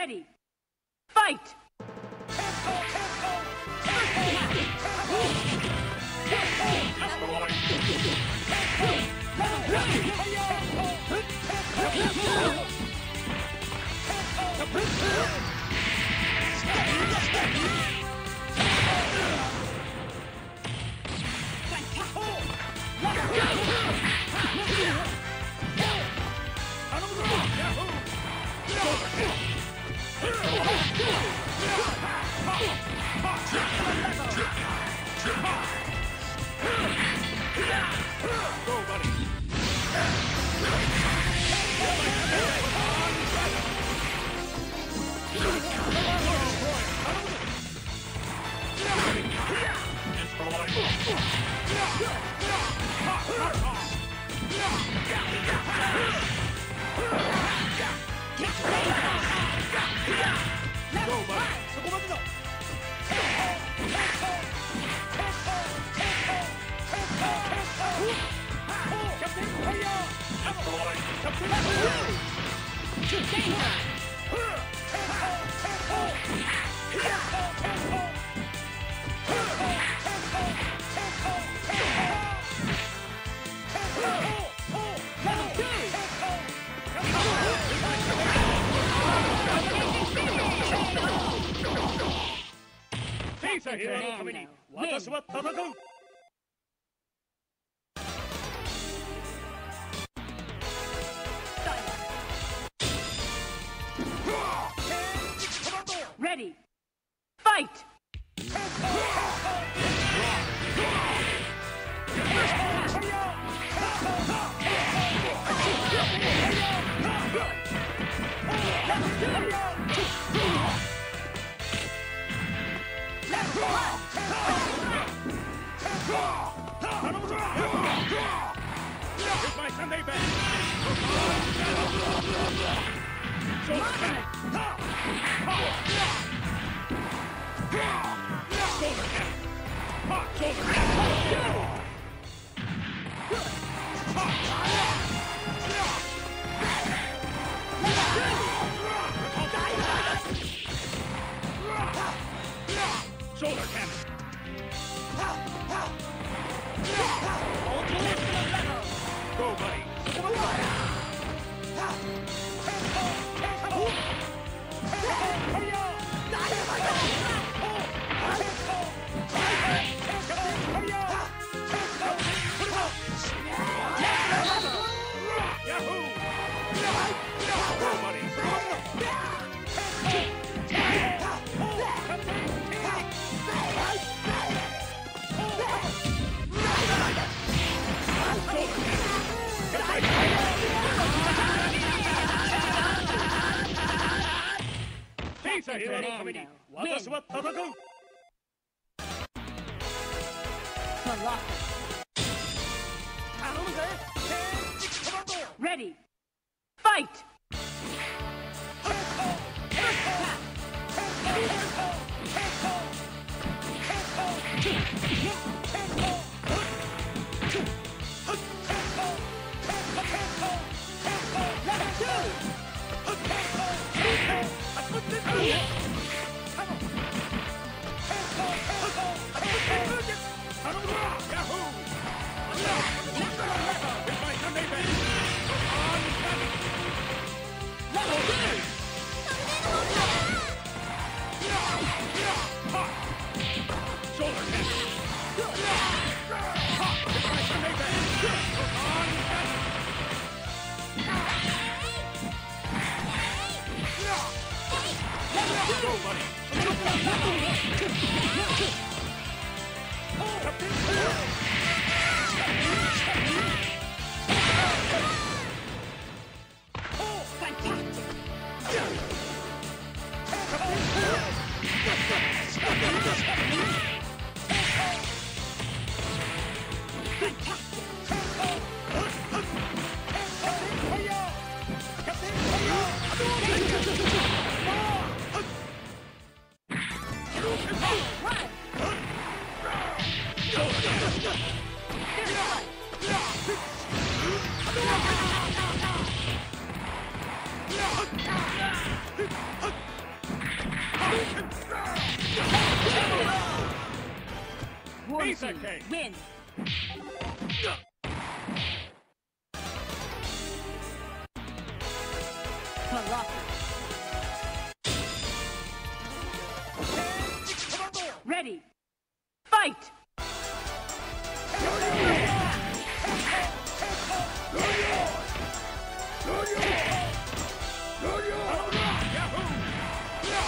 Ready. Fight! Ha! Ha! Ha! 兵隊のために私は戦う。Shoulder cannon! Go, buddy! スは戦う頼むぜ天竺コマンド Ready! Fight! Win. Win. Ready. Fight.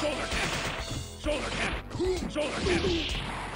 Shoulder cap! Shoulder cap! Shoulder cap!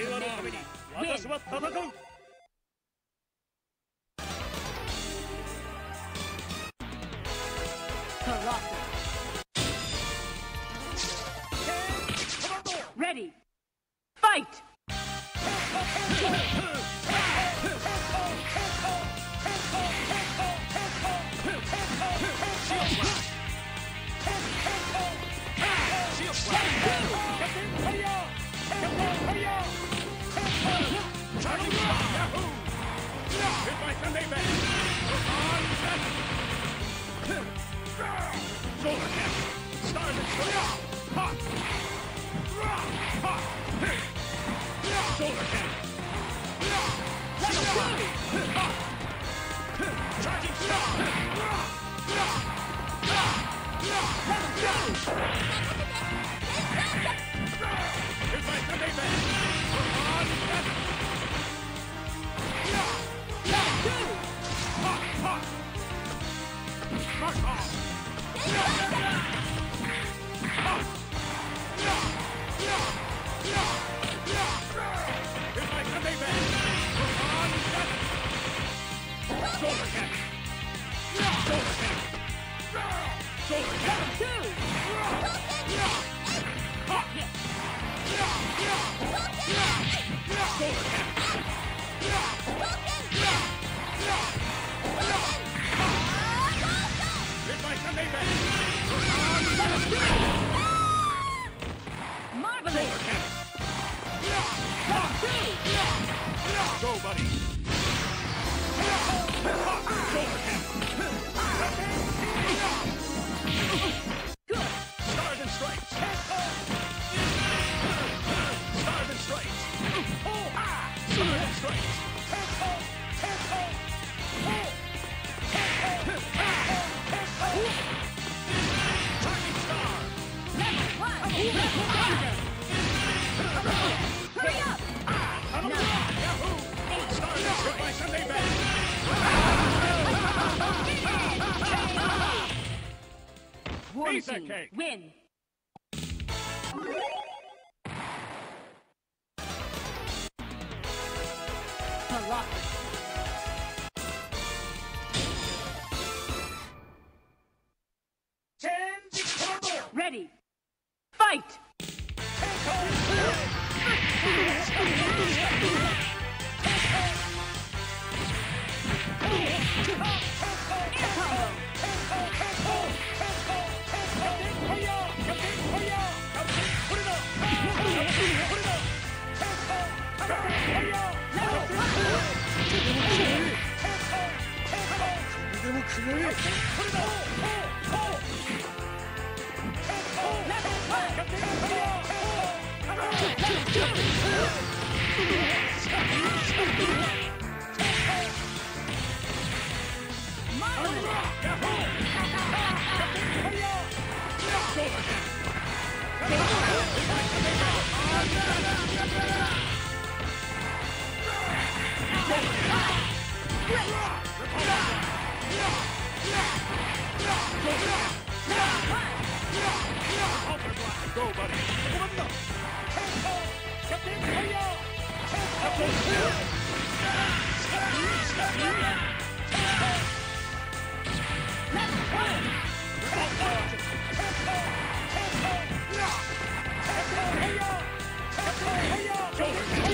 平和のために私は戦う。Ready. Fight! Shoulder catch! Stars and Hot! Shoulder kick! Shoulder kick! Shoulder kick! Pizza cake. Win. Yeah! Go!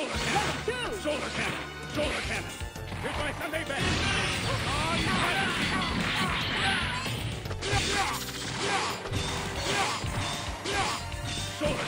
Shoulder cannon! One! Shoulder cannon! Shoulder cannon! Here's my Sunday bed! On fire!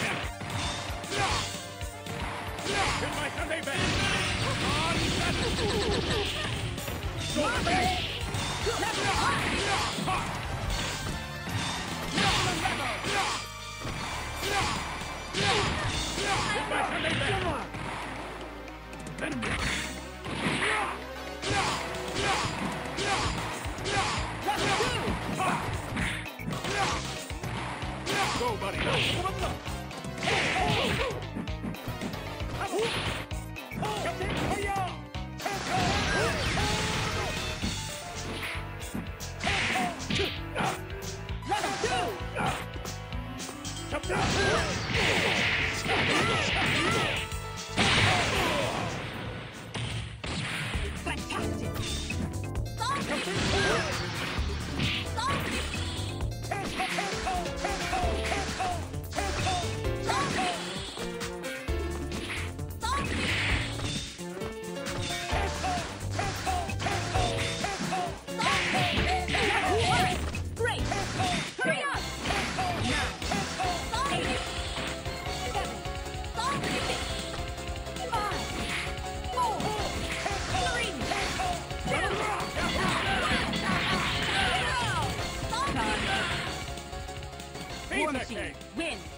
Cannon! Here's my Sunday best! On fire! Shoulder cannon! Level high! Level! Level! Level! Level! Level! Level! Level! Level! Level! Level! Then Team Warm Team, win!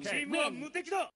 チームは無敵だ。